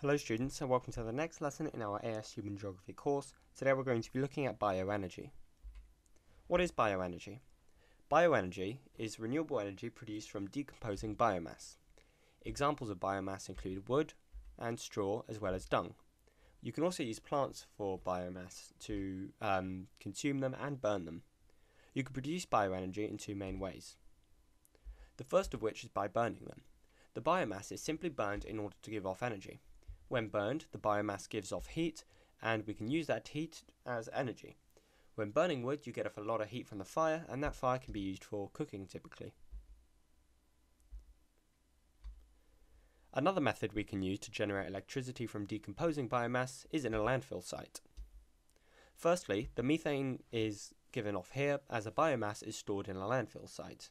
Hello students and welcome to the next lesson in our AS Human Geography course. Today we're going to be looking at bioenergy. What is bioenergy? Bioenergy is renewable energy produced from decomposing biomass. Examples of biomass include wood and straw as well as dung. You can also use plants for biomass to um, consume them and burn them. You can produce bioenergy in two main ways. The first of which is by burning them. The biomass is simply burned in order to give off energy. When burned, the biomass gives off heat, and we can use that heat as energy. When burning wood, you get off a lot of heat from the fire, and that fire can be used for cooking typically. Another method we can use to generate electricity from decomposing biomass is in a landfill site. Firstly, the methane is given off here as a biomass is stored in a landfill site.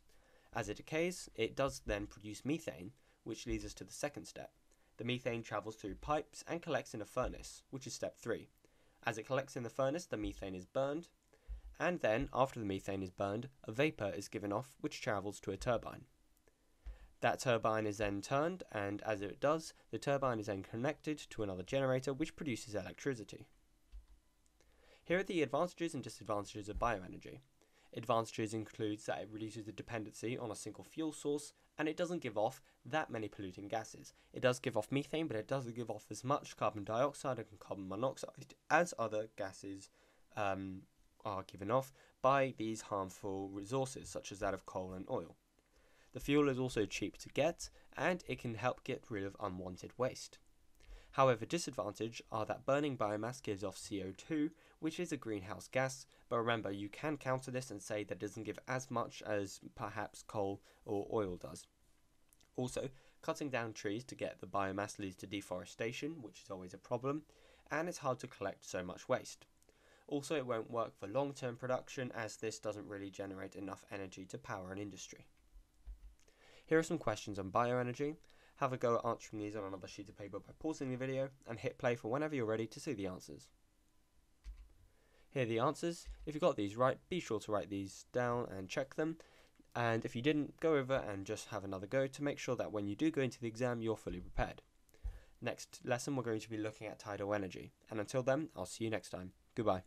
As it decays, it does then produce methane, which leads us to the second step. The methane travels through pipes and collects in a furnace, which is step 3. As it collects in the furnace, the methane is burned, and then, after the methane is burned, a vapour is given off which travels to a turbine. That turbine is then turned, and as it does, the turbine is then connected to another generator which produces electricity. Here are the advantages and disadvantages of bioenergy. Advantages includes that it reduces the dependency on a single fuel source and it doesn't give off that many polluting gases. It does give off methane, but it doesn't give off as much carbon dioxide and carbon monoxide as other gases um, are given off by these harmful resources, such as that of coal and oil. The fuel is also cheap to get, and it can help get rid of unwanted waste. However, disadvantage are that burning biomass gives off CO2, which is a greenhouse gas, but remember you can counter this and say that it doesn't give as much as perhaps coal or oil does. Also, cutting down trees to get the biomass leads to deforestation, which is always a problem, and it's hard to collect so much waste. Also, it won't work for long term production as this doesn't really generate enough energy to power an industry. Here are some questions on bioenergy. Have a go at answering these on another sheet of paper by pausing the video and hit play for whenever you're ready to see the answers. Here are the answers. If you got these right, be sure to write these down and check them. And if you didn't, go over and just have another go to make sure that when you do go into the exam, you're fully prepared. Next lesson, we're going to be looking at tidal energy. And until then, I'll see you next time. Goodbye.